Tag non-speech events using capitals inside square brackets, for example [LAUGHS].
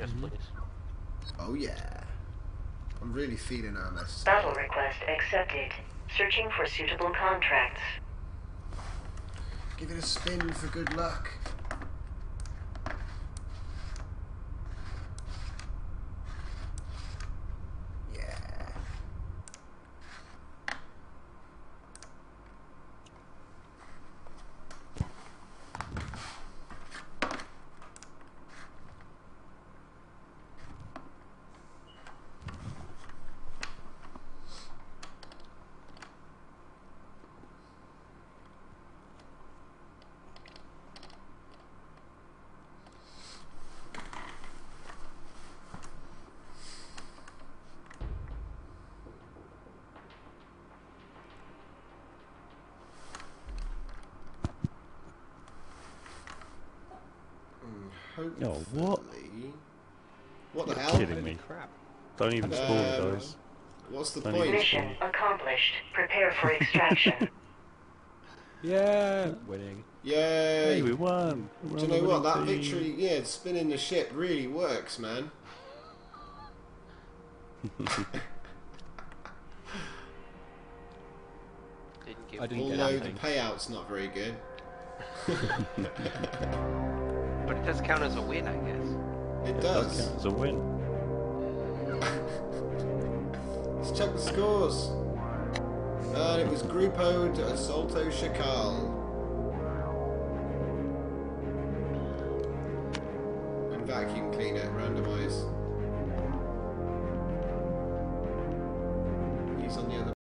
Yes, Mhm. please. Oh yeah. I'm really feeling on this. Battle request accepted. Searching for suitable contracts. Give it a spin for good luck. Yeah. Mm, Oh, what? What the You're hell? kidding Holy me. crap. Don't even spawn, Um, guys. What's the Don't point? Mission accomplished. Prepare for extraction. [LAUGHS] Yeah, winning. Yay! Hey, we won. We're Do you know what? That winning victory, yeah, spinning the ship really works, man. [LAUGHS] Didn't give I didn't me get Although the payout's not very good. [LAUGHS] But it does count as a win, I guess. It That does. count as a win. [LAUGHS] Let's check the scores. And it was Grupo de Assalto Chacal. And vacuum cleaner, randomise.